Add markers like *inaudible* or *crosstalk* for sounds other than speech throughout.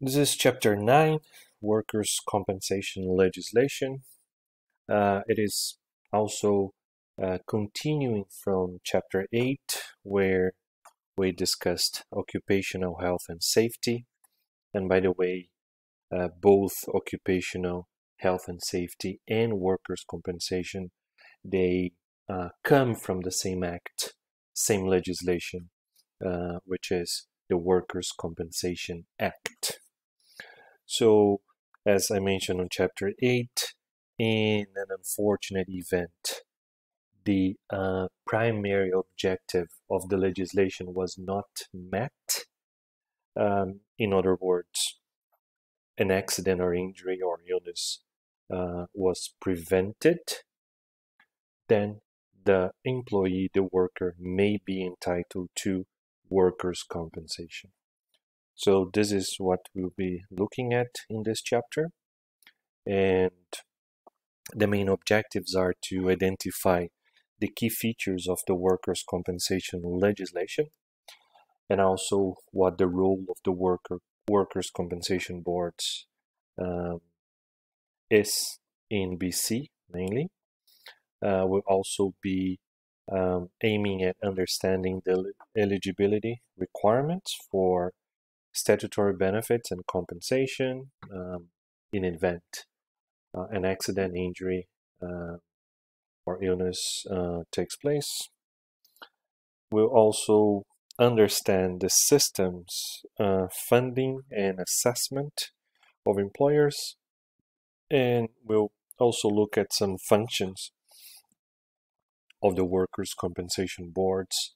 This is chapter 9 Workers' Compensation Legislation. Uh, it is also uh, continuing from chapter 8, where we discussed occupational health and safety. And by the way, uh, both occupational health and safety and workers' compensation they uh, come from the same act, same legislation, uh, which is the Workers' Compensation Act. So, as I mentioned on chapter 8, in an unfortunate event, the uh, primary objective of the legislation was not met. Um, in other words, an accident or injury or illness uh, was prevented, then the employee, the worker, may be entitled to workers' compensation. So this is what we'll be looking at in this chapter. And the main objectives are to identify the key features of the workers' compensation legislation and also what the role of the worker workers' compensation boards um, is in BC mainly. Uh, we'll also be um, aiming at understanding the eligibility requirements for statutory benefits and compensation um, in event uh, an accident, injury, uh, or illness uh, takes place. We'll also understand the systems, uh, funding and assessment of employers, and we'll also look at some functions of the workers' compensation boards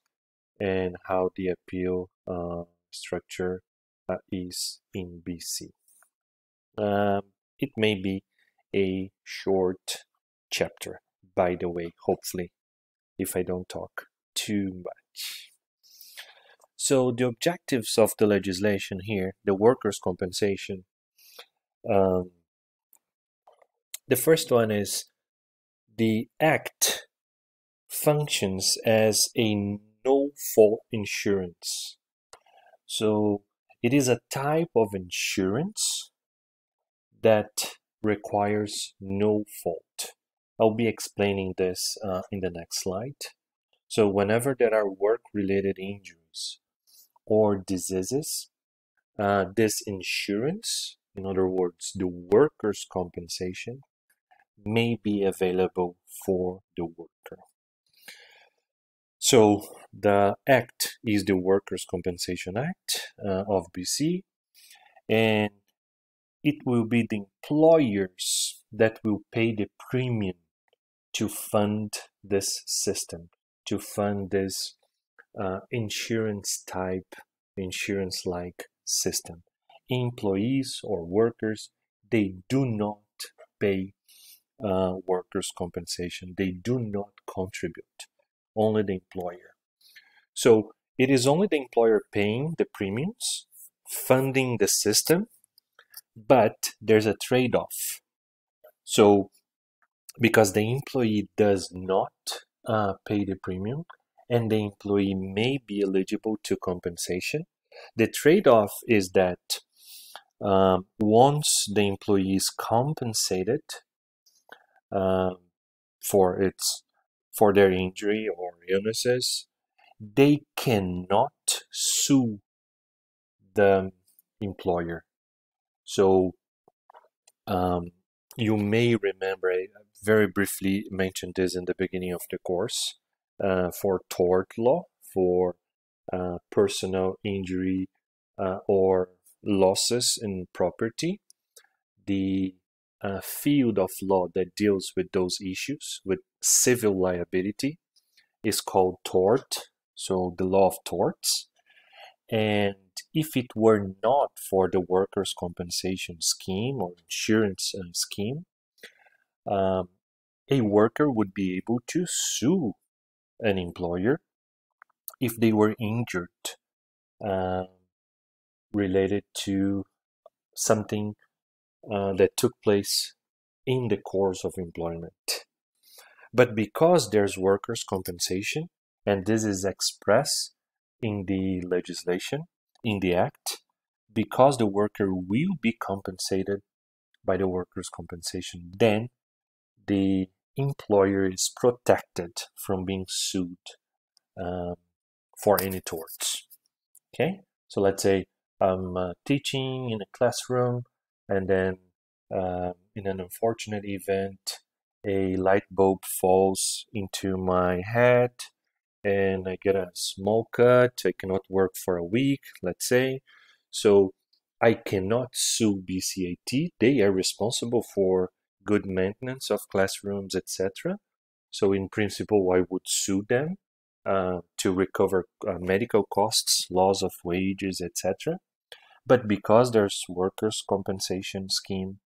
and how the appeal uh, structure is in BC. Um, it may be a short chapter, by the way, hopefully, if I don't talk too much. So, the objectives of the legislation here, the workers' compensation, um, the first one is the Act functions as a no fault insurance. So, it is a type of insurance that requires no fault. I'll be explaining this uh, in the next slide. So, whenever there are work related injuries or diseases, uh, this insurance, in other words, the workers' compensation, may be available for the worker. So, the Act is the Workers' Compensation Act uh, of BC, and it will be the employers that will pay the premium to fund this system, to fund this uh, insurance type, insurance like system. Employees or workers, they do not pay uh, workers' compensation, they do not contribute, only the employer. So it is only the employer paying the premiums, funding the system, but there's a trade off. So, because the employee does not uh, pay the premium and the employee may be eligible to compensation, the trade off is that um, once the employee is compensated um, for its for their injury or illnesses, they cannot sue the employer. So um, you may remember, I very briefly mentioned this in the beginning of the course, uh, for tort law, for uh, personal injury uh, or losses in property, the uh, field of law that deals with those issues, with civil liability, is called tort, so the law of torts. And if it were not for the workers' compensation scheme or insurance uh, scheme, um, a worker would be able to sue an employer if they were injured uh, related to something uh, that took place in the course of employment. But because there's workers' compensation, and this is expressed in the legislation, in the act, because the worker will be compensated by the workers' compensation, then the employer is protected from being sued um, for any torts. Okay, so let's say I'm uh, teaching in a classroom, and then uh, in an unfortunate event, a light bulb falls into my head and I get a small cut. I cannot work for a week, let's say. So I cannot sue BCAT. They are responsible for good maintenance of classrooms, etc. So in principle, I would sue them uh, to recover uh, medical costs, loss of wages, etc. But because there's workers' compensation scheme,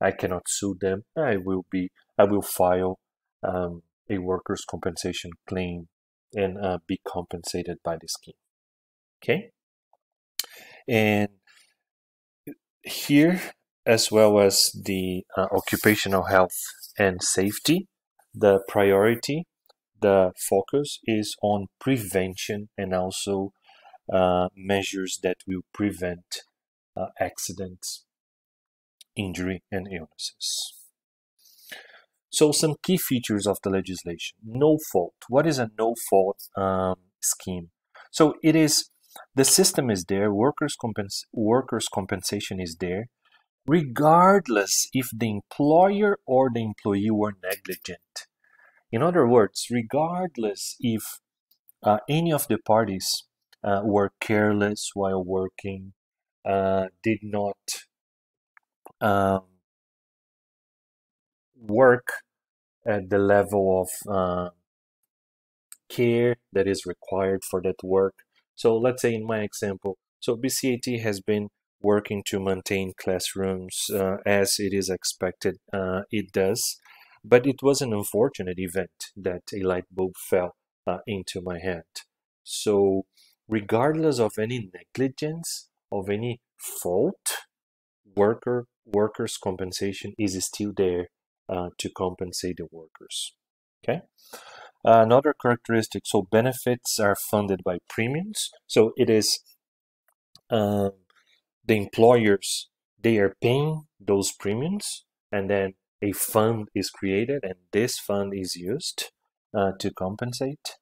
I cannot sue them. I will be I will file um, a workers' compensation claim and uh, be compensated by the scheme. Okay, and here as well as the uh, occupational health and safety, the priority, the focus is on prevention and also uh, measures that will prevent uh, accidents, injury, and illnesses. So, some key features of the legislation no fault. What is a no fault um, scheme? So, it is the system is there, workers, compens- workers' compensation is there, regardless if the employer or the employee were negligent. In other words, regardless if uh, any of the parties uh, were careless while working, uh, did not um, work at the level of uh, care that is required for that work. So let's say in my example, so BCAT has been working to maintain classrooms uh, as it is expected uh, it does. But it was an unfortunate event that a light bulb fell uh, into my head. So, regardless of any negligence, of any fault, worker workers' compensation is still there uh, to compensate the workers. Okay. another characteristic, so benefits are funded by premiums. So it is um, the employers they are paying those premiums and then a fund is created and this fund is used uh, to compensate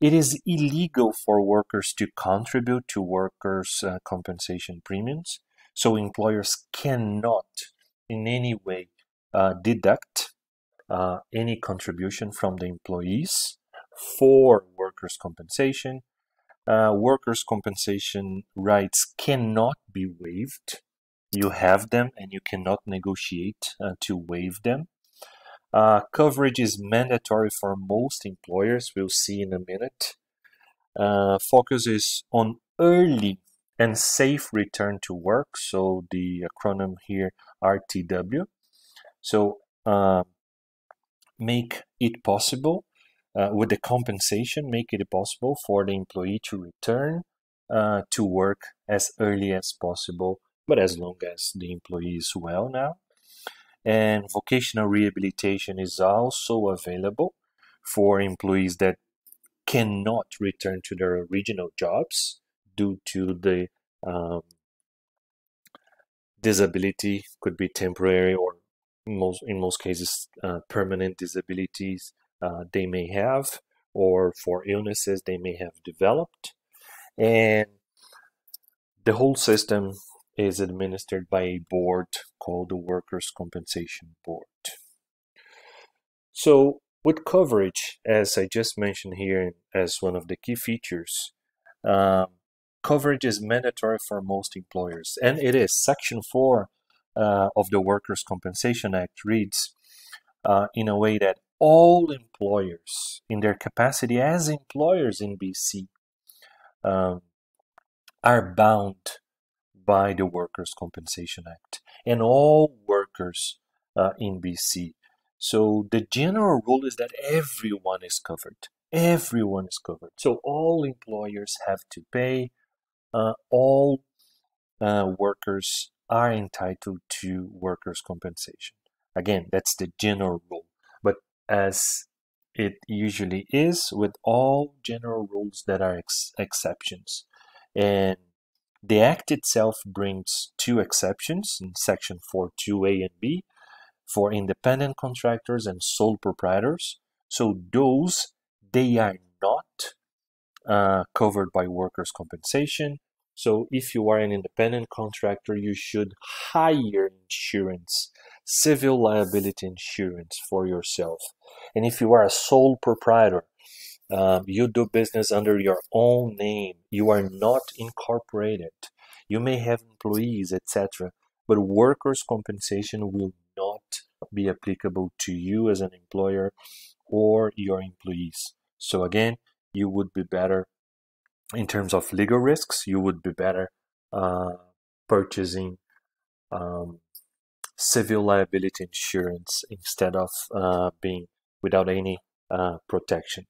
it is illegal for workers to contribute to workers uh, compensation premiums so employers cannot in any way uh, deduct uh, any contribution from the employees for workers compensation uh, workers' compensation rights cannot be waived. You have them and you cannot negotiate uh, to waive them. Uh, coverage is mandatory for most employers, we'll see in a minute. Uh, focus is on early and safe return to work, so the acronym here RTW. So, uh, make it possible uh, with the compensation make it possible for the employee to return uh, to work as early as possible, but as long as the employee is well now. And vocational rehabilitation is also available for employees that cannot return to their original jobs due to the um, disability, could be temporary or most in most cases uh, permanent disabilities uh, they may have or for illnesses they may have developed. And the whole system is administered by a board called the Workers' Compensation Board. So, with coverage, as I just mentioned here as one of the key features, um, coverage is mandatory for most employers, and it is. Section 4 uh, of the Workers' Compensation Act reads uh, in a way that all employers, in their capacity as employers in BC, um, are bound by the Workers' Compensation Act, and all workers uh, in BC. So the general rule is that everyone is covered. Everyone is covered. So all employers have to pay. Uh, all uh, workers are entitled to workers' compensation. Again, that's the general rule But as it usually is with all general rules that are ex- exceptions. And The Act itself brings two exceptions in Section 4.2a and b for independent contractors and sole proprietors. So those, they are not uh, covered by workers' compensation. So if you are an independent contractor, you should hire insurance, civil liability insurance for yourself. And if you are a sole proprietor, um, you do business under your own name. You are not incorporated. You may have employees, etc. But workers' compensation will not be applicable to you as an employer or your employees. So again, you would be better in terms of legal risks. You would be better uh, purchasing um, civil liability insurance instead of uh, being without any uh, protection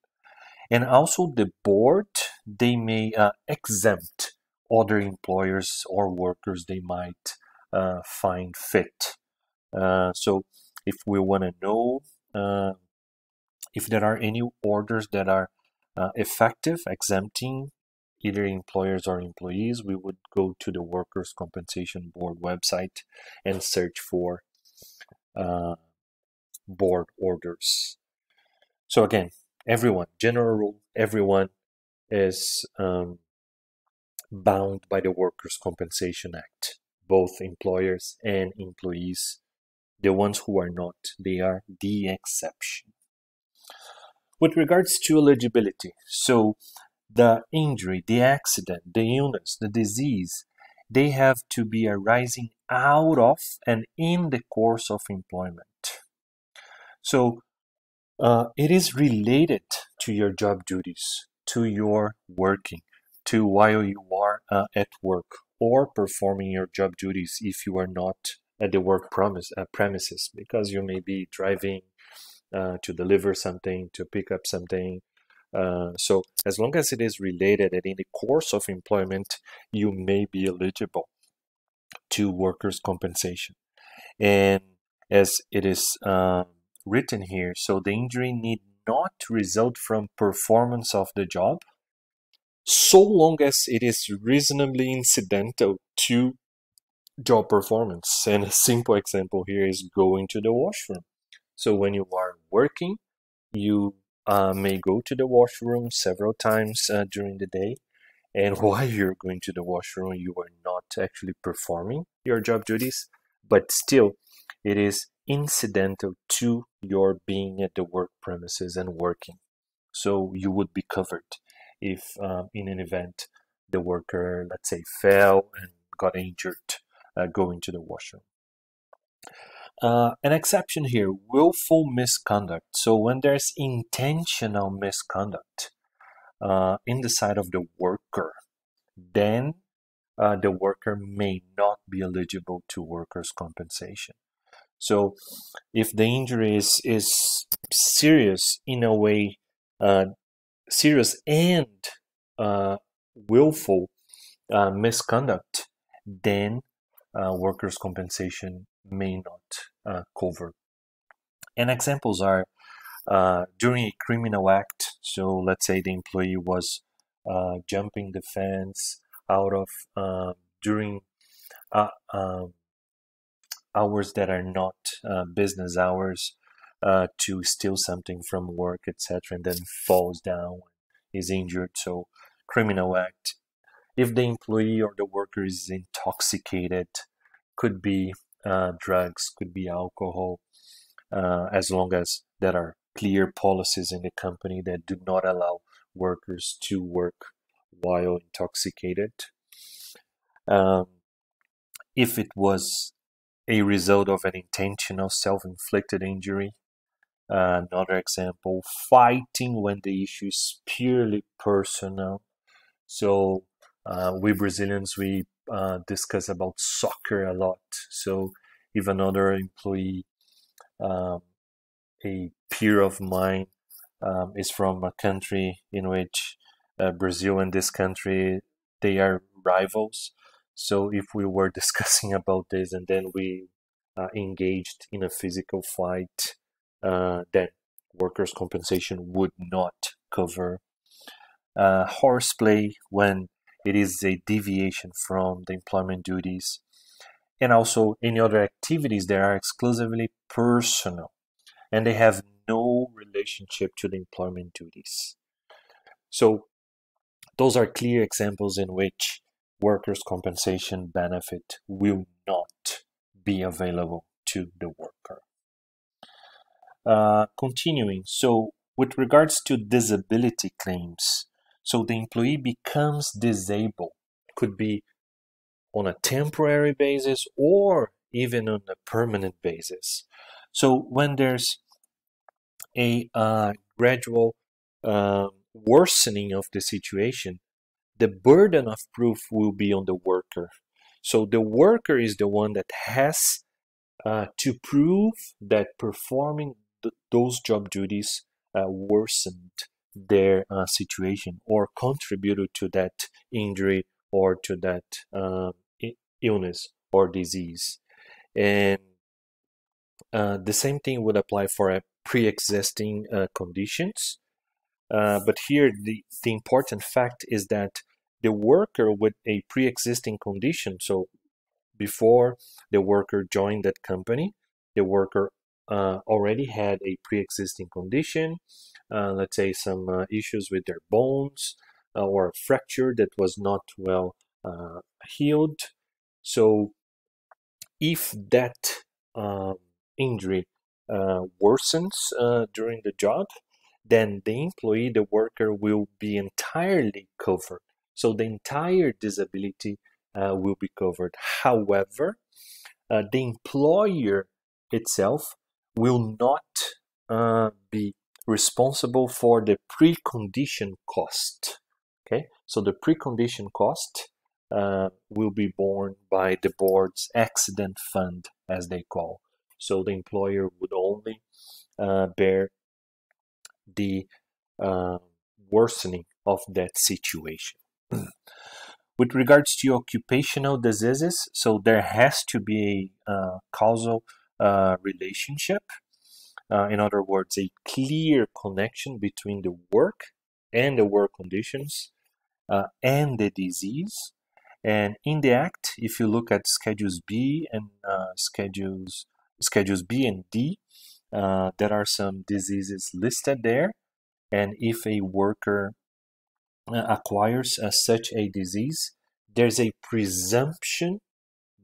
and also the board they may uh, exempt other employers or workers they might uh, find fit. Uh, so if we want to know uh, if there are any orders that are uh, effective exempting either employers or employees we would go to the workers compensation board website and search for uh, board orders. So again everyone, general rule, everyone is um, bound by the Workers' Compensation Act, both employers and employees. The ones who are not, they are the exception. With regards to eligibility, so the injury, the accident, the illness, the disease, they have to be arising out of and in the course of employment. So uh, it is related to your job duties, to your working, to while you are uh, at work or performing your job duties if you are not at the work promise, uh, premises because you may be driving uh, to deliver something, to pick up something. Uh, so as long as it is related and in the course of employment, you may be eligible to workers' compensation. And as it is um, written here. So the injury need not result from performance of the job, so long as it is reasonably incidental to job performance. And a simple example here is going to the washroom. So when you are working, you uh, may go to the washroom several times uh, during the day. And *laughs* while you're going to the washroom, you are not actually performing your job duties, but still, it is incidental to your being at the work premises and working. So you would be covered if, um, in an event, the worker, let's say, fell and got injured uh, going to the washroom. Uh, an exception here willful misconduct. So, when there's intentional misconduct uh, in the side of the worker, then uh, the worker may not be eligible to workers' compensation. So if the injury is, is serious in a way, uh, serious and uh, willful uh, misconduct, then uh, workers' compensation may not uh, cover. And examples are uh, during a criminal act. So let's say the employee was jumping the fence out of during um, hours that are not uh, business hours uh, to steal something from work, etc., and then falls down, is injured. So, criminal act. If the employee or the worker is intoxicated, could be uh, drugs, could be alcohol, uh, as long as there are clear policies in the company that do not allow workers to work while intoxicated. Um, if it was a result of an intentional self inflicted injury. Uh, another example, fighting when the issue is purely personal. So, uh, we Brazilians, we uh, discuss about soccer a lot. So, if another employee, um, a peer of mine, um, is from a country in which uh, Brazil and this country they are rivals, so if we were *laughs* discussing about this and then we uh, engaged in a physical fight, uh, then workers' compensation would not cover. Uh, horseplay when it is a deviation from the employment duties, and also any other activities that are exclusively personal and they have no relationship to the employment duties. So, those are clear examples in which workers' compensation benefit will not be available to the worker. Uh, continuing, so with regards to disability claims, so the employee becomes disabled, could be on a temporary basis or even on a permanent basis. So when there's a uh, gradual uh, worsening of the situation, the burden of proof will be on the worker. So the worker is the one that has uh, to prove that performing th- those job duties uh, worsened their uh, situation or contributed to that injury or to that um, illness or disease. And uh, the same thing would apply for a pre-existing uh, conditions. Uh, but here, the, the important fact is that the worker with a pre-existing condition, so before the worker joined that company, the worker uh, already had a pre-existing condition, uh, let's say some uh, issues with their bones uh, or a fracture that was not well uh, healed. So if that um, injury uh, worsens during the job, then the employee, the worker, will be entirely covered. So the entire disability uh, will be covered. However, uh, the employer itself will not uh, be responsible for the precondition cost. Okay, so the precondition cost uh, will be borne by the board's accident fund, as they call. So the employer would only uh, bear the uh, worsening of that situation. With regards to occupational diseases, so there has to be a uh, causal uh, relationship. Uh, in other words, a clear connection between the work and the work conditions uh, and the disease. And in the Act, if you look at Schedules B and uh, Schedules Schedules B and D, uh, there are some diseases listed there. And if a worker acquires uh, such a disease, there's a presumption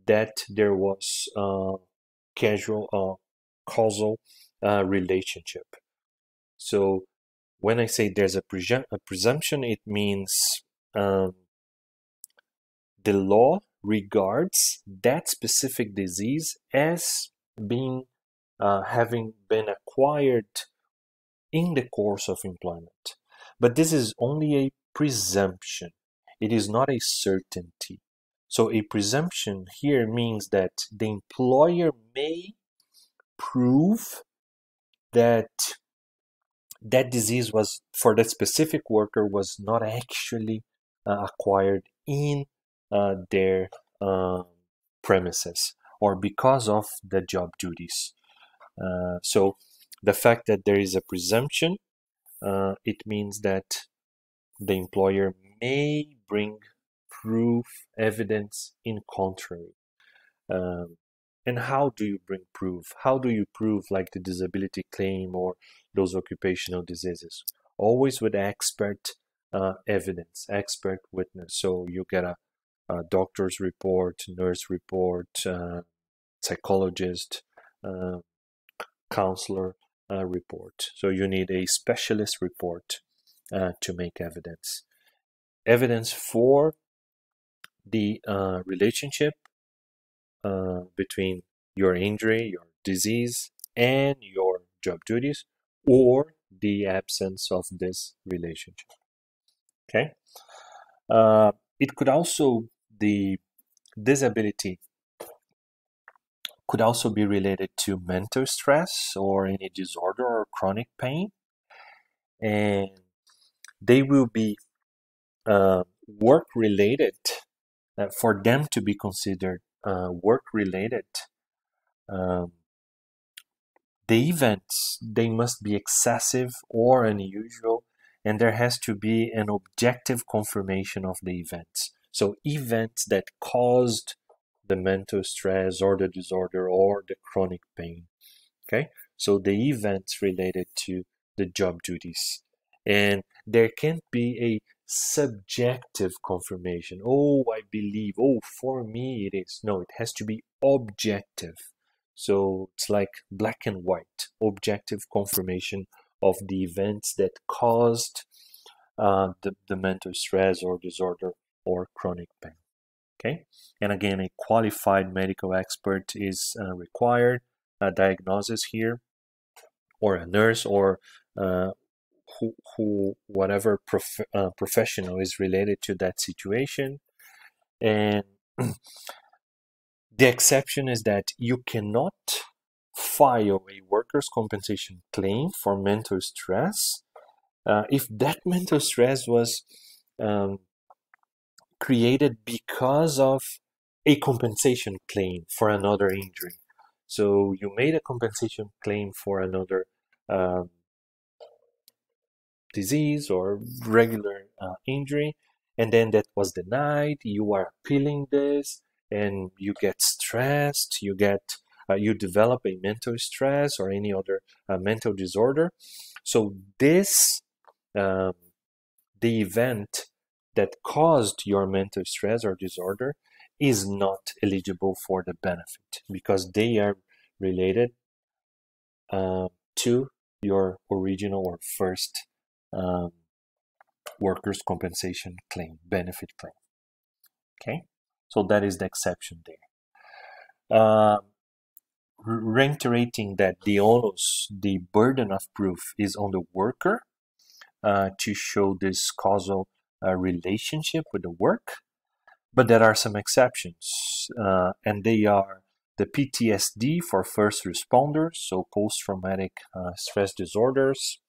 that there was uh, casual uh, causal uh, relationship. So when I say there's a, a presumption, it means um, the law regards that specific disease as being uh, having been acquired in the course of employment. But this is only a presumption. It is not a certainty. So a presumption here means that the employer may prove that that disease was for that specific worker was not actually uh, acquired in uh, their uh, premises or because of the job duties. Uh, so the fact that there is a presumption, uh, it means that the employer may bring proof, evidence in contrary. Um, and how do you bring proof? How do you prove like the disability claim or those occupational diseases? Always with expert uh, evidence, expert witness. So you get a uh, doctor's report, nurse report, uh, psychologist, uh, counselor uh, report. So you need a specialist report uh, to make evidence. Evidence for the uh, relationship uh, between your injury, your disease, and your job duties, or the absence of this relationship. Okay. Uh, it could also the disability could also be related to mental stress or any disorder or chronic pain. And they will be uh, work related uh, for them to be considered uh, work related. Um, the events they must be excessive or unusual and there has to be an objective confirmation of the events So events that caused the mental stress or the disorder or the chronic pain. Okay, so the events related to the job duties. And there can't be a subjective confirmation. Oh, I believe. Oh, for me it is. No, it has to be objective. So it's like black and white, objective confirmation of the events that caused uh, the, the mental stress or disorder or chronic pain. Okay, and again, a qualified medical expert is uh, required. A diagnosis here, or a nurse, or uh, who, who whatever prof- uh, professional is related to that situation, and *clears throat* the exception is that you cannot file a workers' compensation claim for mental stress uh, if that mental stress was um, created because of a compensation claim for another injury. So you made a compensation claim for another um, disease or regular uh, injury, and then that was denied. You are appealing this, and you get stressed. You get uh, you develop a mental stress or any other uh, mental disorder. So this um, the event that caused your mental stress or disorder is not eligible for the benefit because they are related uh, to your original or first um, workers' compensation claim, benefit claim. Okay, so that is the exception there. Uh, reiterating that the onus, the burden of proof is on the worker uh, to show this causal uh, relationship with the work, but there are some exceptions, uh, and they are the PTSD for first responders, so post traumatic uh, stress disorders,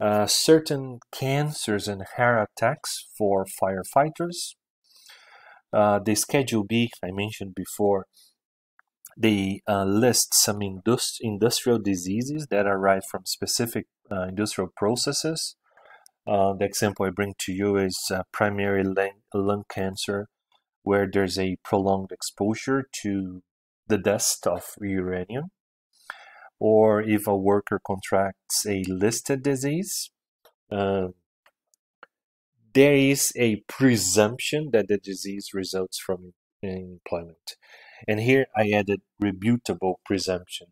uh, certain cancers and heart attacks for firefighters. Uh, the Schedule B, I mentioned before, they uh, list some industri- industrial diseases that arise from specific uh, industrial processes. Uh, the example I bring to you is uh, primary lung cancer, where there's a prolonged exposure to the dust of uranium or if a worker contracts a listed disease, uh, there is a presumption that the disease results from employment. And here I added rebuttable presumption,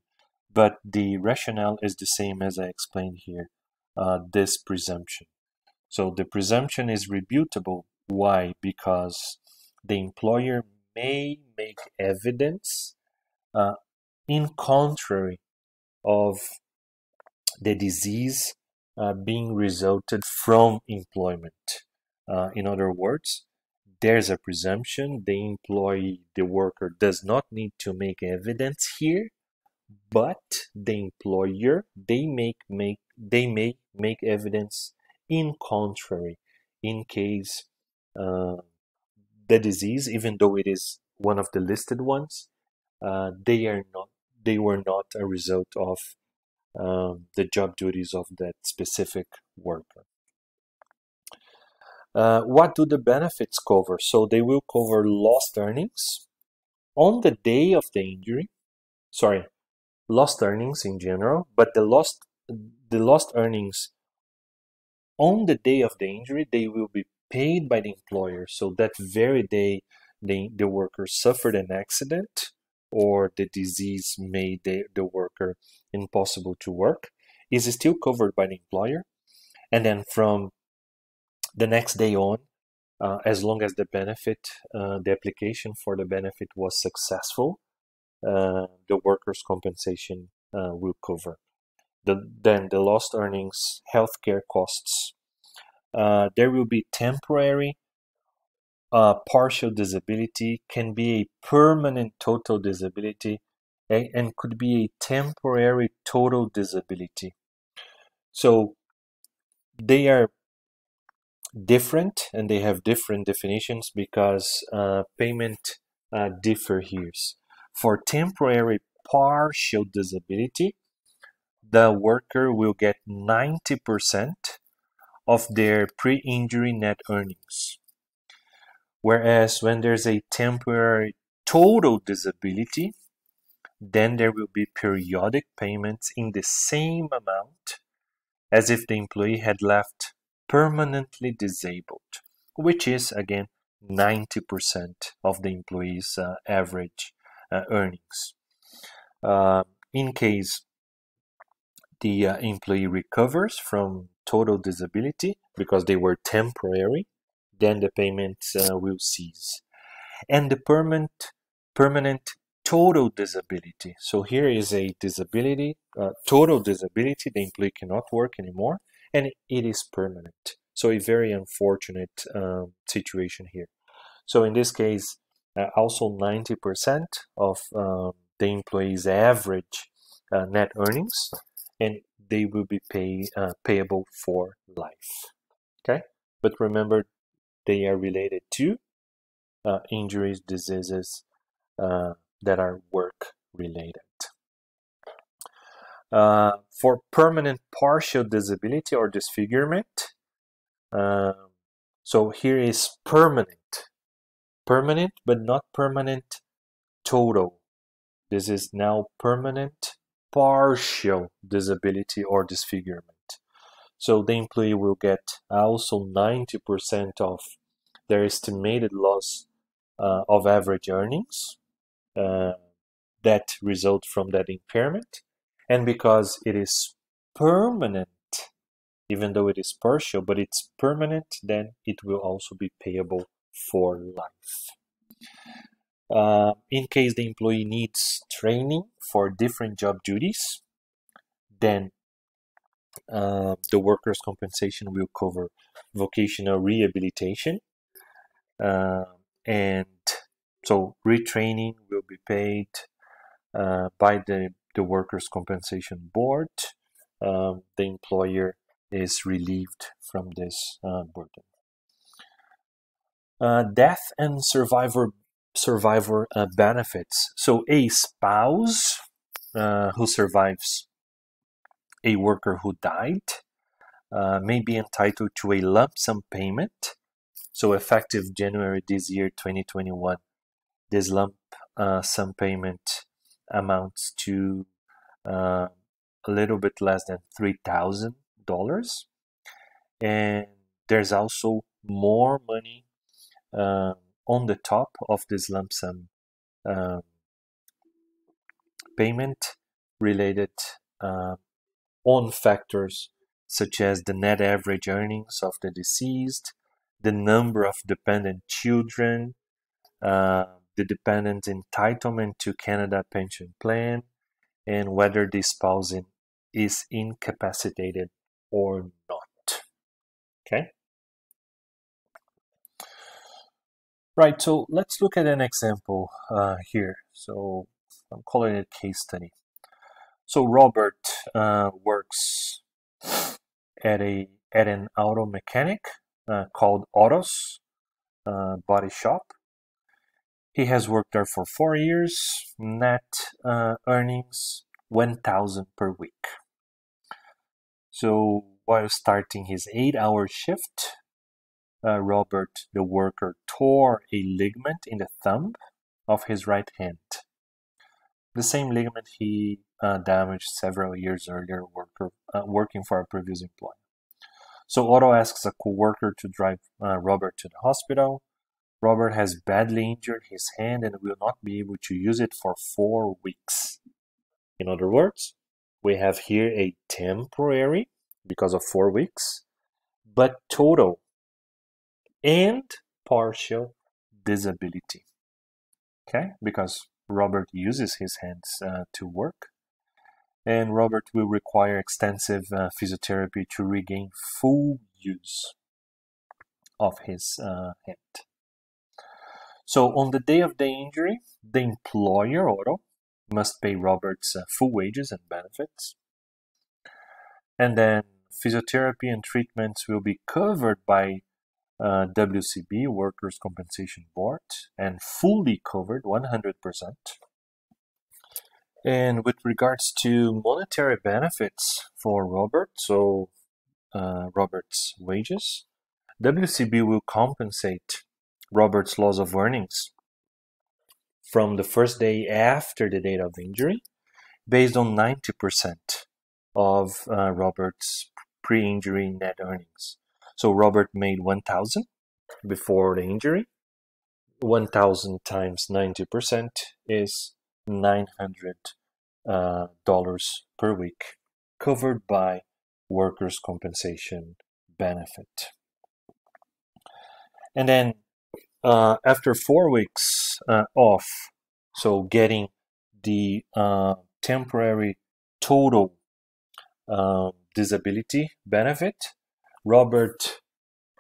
but the rationale is the same as I explained here, uh, this presumption. So the presumption is rebuttable. Why? Because the employer may make evidence uh, in contrary of the disease uh, being resulted from employment. Uh, in other words, there's a presumption the employee, the worker does not need to make evidence here, but the employer they make make they may make evidence in contrary in case uh, the disease, even though it is one of the listed ones, uh, they are not they were not a result of um, the job duties of that specific worker. Uh, what do the benefits cover? So they will cover lost earnings on the day of the injury. Sorry, lost earnings in general, but the lost the lost earnings on the day of the injury they will be paid by the employer. So that very day the, the worker suffered an accident or the disease made the, the worker impossible to work is still covered by the employer. And then from the next day on, uh, as long as the benefit, uh, the application for the benefit was successful, uh, the workers' compensation uh, will cover. The, then the lost earnings, healthcare costs. Uh, there will be temporary uh, partial disability can be a permanent total disability and could be a temporary total disability. So they are different and they have different definitions because uh, payment uh, differ here. For temporary partial disability, the worker will get 90% of their pre-injury net earnings Whereas when there's a temporary total disability, then there will be periodic payments in the same amount as if the employee had left permanently disabled, which is again 90% of the employee's uh, average uh, earnings. Uh, in case the uh, employee recovers from total disability because they were temporary, then the payments uh, will cease. And the permanent, permanent total disability. So here is a disability, uh, total disability. The employee cannot work anymore, and it is permanent. So a very unfortunate um, situation here. So in this case, uh, also 90% of um, the employee's average uh, net earnings, and they will be pay, uh, payable for life. Okay, but remember, they are related to uh, injuries, diseases uh, that are work related. Uh, for permanent partial disability or disfigurement, um, so here is permanent, permanent but not permanent total. This is now permanent partial disability or disfigurement. So the employee will get also 90% of their estimated loss uh, of average earnings uh, that result from that impairment. And because it is permanent even though it is partial, but it's permanent, then it will also be payable for life. Uh, in case the employee needs training for different job duties, then uh, the workers' compensation will cover vocational rehabilitation. Uh, and so retraining will be paid uh, by the, the workers' compensation board. Um, the employer is relieved from this uh, burden. Uh, death and survivor survivor uh, benefits. So a spouse who survives a worker who died uh, may be entitled to a lump sum payment. So effective January this year, 2021, this lump uh, sum payment amounts to a little bit less than three thousand dollars, and there's also more money um, on the top of this lump sum um, payment related uh, on factors such as the net average earnings of the deceased, the number of dependent children, uh, the dependent entitlement to Canada Pension Plan, and whether the spouse in, is incapacitated or not. Okay? Right, so let's look at an example uh, here. So I'm calling it case study. So Robert uh, works at a at an auto mechanic uh, called Otto's uh, Body Shop. He has worked there for four years. Net uh, earnings one thousand per week. So while starting his eight-hour shift, uh, Robert, the worker, tore a ligament in the thumb of his right hand. The same ligament he uh, damaged several years earlier worker, uh, working for a previous employer. So Otto asks a co-worker to drive uh, Robert to the hospital. Robert has badly injured his hand and will not be able to use it for four weeks. In other words, we have here a temporary because of four weeks, but total and partial disability. Okay, because Robert uses his hands uh, to work, and Robert will require extensive uh, physiotherapy to regain full use of his uh, hand. So, on the day of the injury, the employer, Otto, must pay Robert's uh, full wages and benefits. And then physiotherapy and treatments will be covered by uh, WCB, Workers' Compensation Board, and fully covered 100%. And with regards to monetary benefits for Robert, so uh, Robert's wages, WCB will compensate Robert's loss of earnings from the first day after the date of injury based on 90% of uh, Robert's pre-injury net earnings. So Robert made 1000 before the injury. 1000 times 90% is 900 uh, dollars per week covered by workers compensation benefit. And then uh, after four weeks uh, off, so getting the uh, temporary total uh, disability benefit, Robert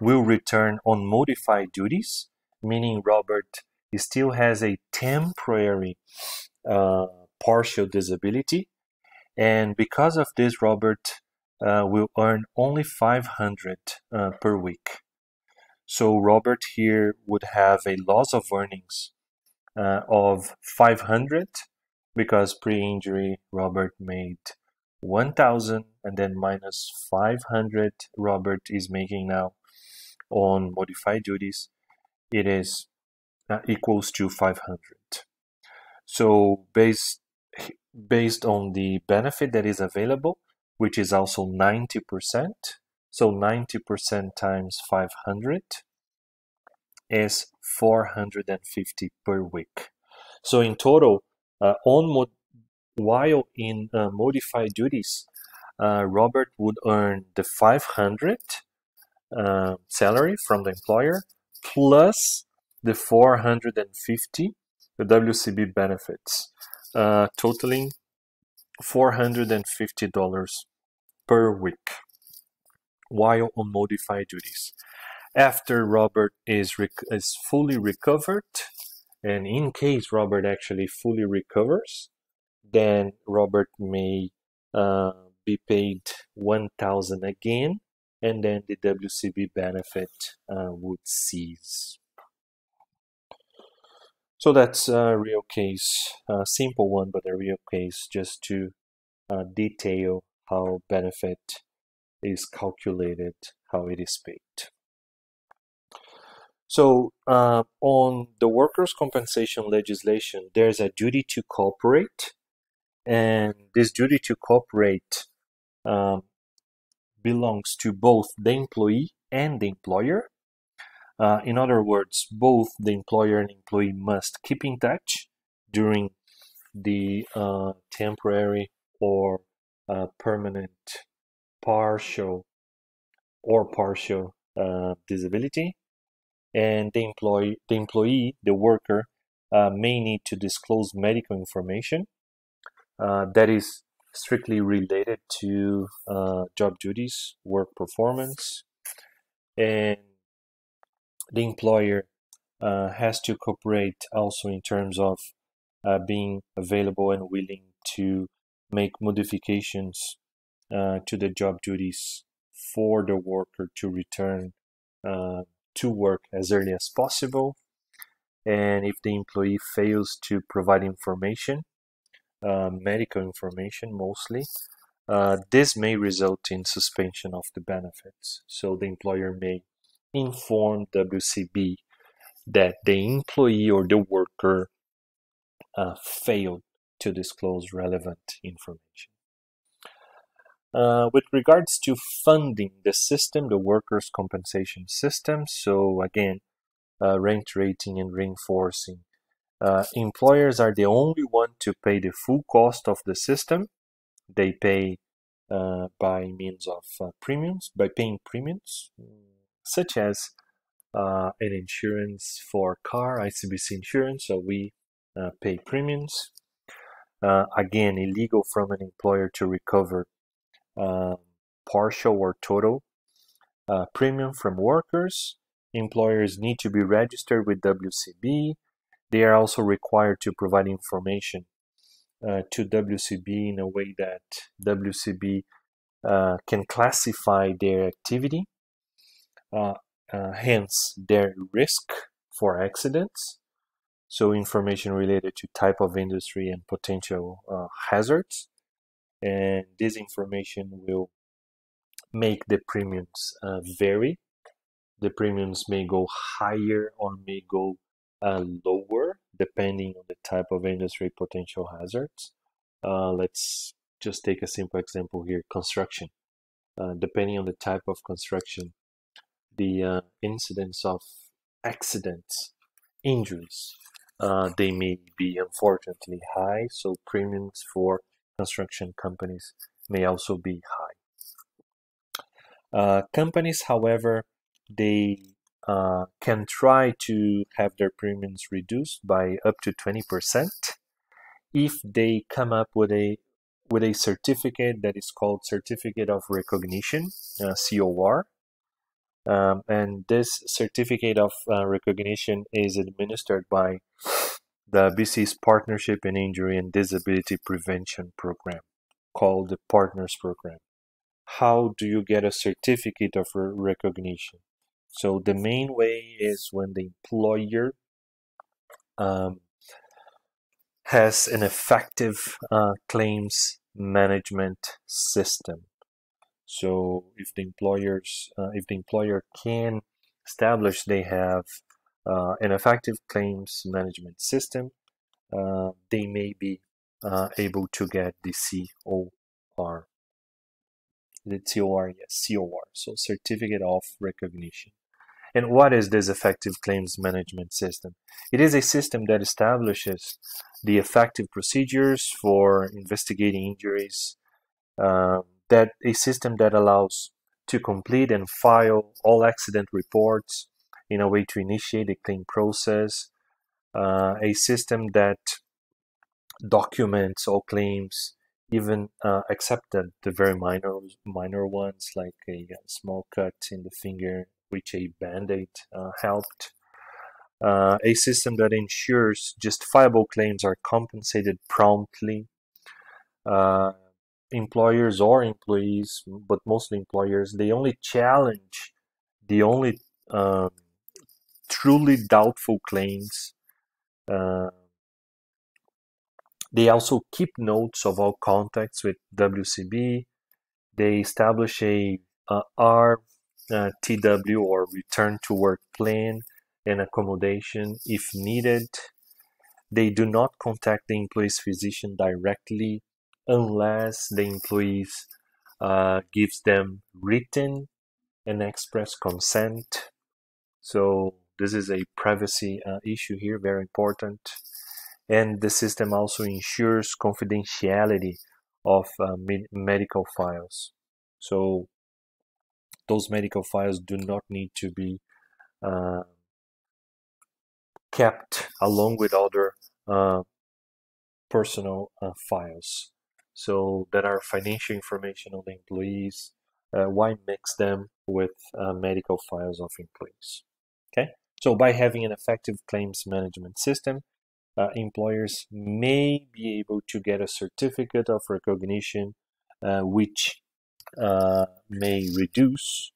will return on modified duties, meaning Robert still has a temporary uh, partial disability. And because of this, Robert uh, will earn only 500 uh, per week. So Robert here would have a loss of earnings uh, of 500 because pre-injury Robert made 1000 and then minus 500 Robert is making now on modified duties it is uh, equals to 500 so based based on the benefit that is available which is also 90% so 90% times 500 is 450 per week. So in total, uh, on mod while in uh, modified duties, uh, Robert would earn the 500 uh, salary from the employer plus the 450 the WCB benefits, uh, totaling $450 per week while on modified duties. After Robert is, is fully recovered, and in case Robert actually fully recovers, then Robert may uh, be paid 1000 again, and then the WCB benefit uh, would cease. So that's a real case, a simple one, but a real case just to uh, detail how benefit is calculated, how it is paid. So uh, on the workers' compensation legislation, there's a duty to cooperate, and this duty to cooperate um, belongs to both the employee and the employer. Uh, in other words, both the employer and employee must keep in touch during the uh, temporary or uh, permanent partial or partial uh, disability, and the employee, the employee, the worker, uh, may need to disclose medical information uh, that is strictly related to job duties, work performance, and the employer uh, has to cooperate also in terms of uh, being available and willing to make modifications uh, to the job duties for the worker to return uh, to work as early as possible. And if the employee fails to provide information, uh, medical information mostly, uh, this may result in suspension of the benefits. So the employer may inform WCB that the employee or the worker uh, failed to disclose relevant information. Uh, with regards to funding the system, the workers' compensation system, so again, uh, reiterating and reinforcing, uh, employers are the only one to pay the full cost of the system. They pay uh, by means of uh, premiums, by paying premiums, such as uh, an insurance for car, ICBC insurance, so we pay premiums. again, illegal from an employer to recover uh, partial or total uh, premium from workers. Employers need to be registered with WCB. They are also required to provide information uh, to WCB in a way that WCB uh, can classify their activity, uh, uh, hence their risk for accidents. So information related to type of industry and potential hazards and this information will make the premiums uh, vary the premiums may go higher or may go uh, lower depending on the type of industry potential hazards. Uh, let's just take a simple example here construction. Uh, depending on the type of construction, the uh, incidence of accidents, injuries, uh, they may be unfortunately high, so premiums for construction companies may also be high. Uh, companies, however, they uh, can try to have their premiums reduced by up to 20% if they come up with a with a certificate that is called Certificate of Recognition, uh, COR. Um, and this certificate of uh, recognition is administered by the BC's Partnership in Injury and Disability Prevention Program, called the Partners Program. How do you get a certificate of recognition? So the main way is when the employer um, has an effective uh, claims management system. So if the employers, uh, if the employer can establish they have uh, an effective claims management system, uh, they may be uh, able to get the COR. The COR, yes, COR, so Certificate of Recognition. And what is this effective claims management system? It is a system that establishes the effective procedures for investigating injuries, uh, that a system that allows to complete and file all accident reports in a way to initiate a claim process, uh, a system that documents all claims, even uh, accepted the very minor minor ones like a, a small cut in the finger which a band-aid uh, helped. Uh, a system that ensures justifiable claims are compensated promptly. Uh, employers or employees, but mostly employers, they only challenge the only um, truly doubtful claims. Uh, they also keep notes of all contacts with WCB. They establish a uh, R uh, or return to work plan and accommodation if needed. They do not contact the employee's physician directly unless the employees uh, gives them written and express consent. So this is a privacy uh, issue here, very important. And the system also ensures confidentiality of uh, me medical files. So those medical files do not need to be uh, kept along with other uh, personal uh, files. So that are financial information on the employees. Uh, why mix them with uh, medical files of employees? Okay. So by having an effective claims management system, uh, employers may be able to get a certificate of recognition, which uh, may reduce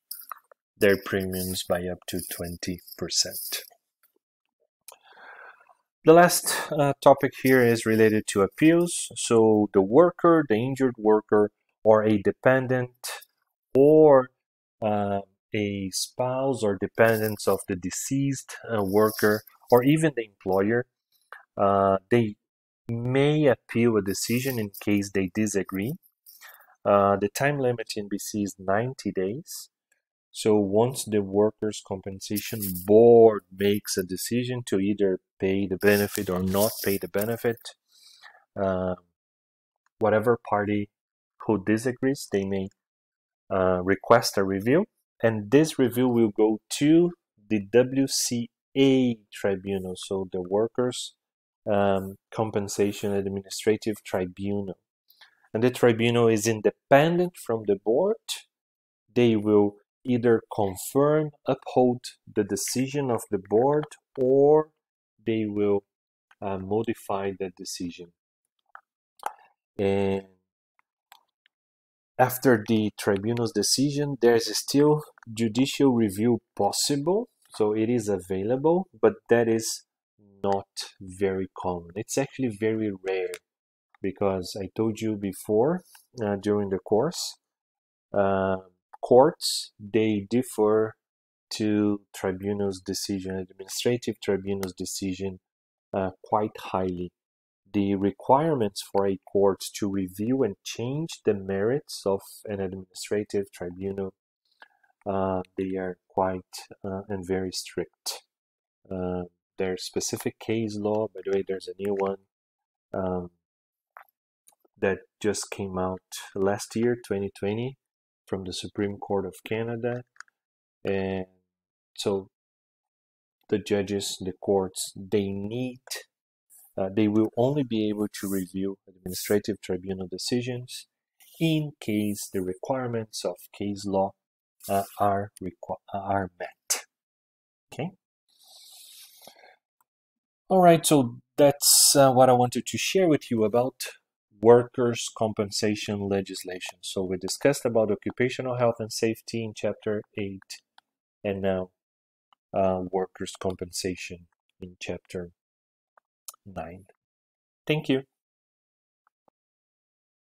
their premiums by up to 20%. The last uh, topic here is related to appeals. So the worker, the injured worker, or a dependent, or uh, a spouse or dependents of the deceased uh, worker, or even the employer, uh, they may appeal a decision in case they disagree. Uh, the time limit in BC is 90 days. So once the workers' compensation board makes a decision to either pay the benefit or not pay the benefit, uh, whatever party who disagrees, they may uh, request a review, and this review will go to the WCA tribunal, so the Workers' um, Compensation Administrative Tribunal. And the tribunal is independent from the board, they will either confirm, uphold the decision of the board, or they will uh, modify the decision. And after the tribunal's decision, there's still judicial review possible, so it is available, but that is not very common. It's actually very rare because I told you before uh, during the course, uh, courts they differ to tribunal's decision, administrative tribunal's decision, uh, quite highly. The requirements for a court to review and change the merits of an administrative tribunal, uh, they are quite uh, and very strict. Uh, there's specific case law, by the way, there's a new one um, that just came out last year, 2020, from the Supreme Court of Canada. And so the judges, the courts, they need, uh, they will only be able to review administrative tribunal decisions in case the requirements of case law uh, are, are met. Okay. All right, so that's uh, what I wanted to share with you about workers' compensation legislation. So we discussed about occupational health and safety in chapter 8 and now uh, workers' compensation in chapter 9. Thank you.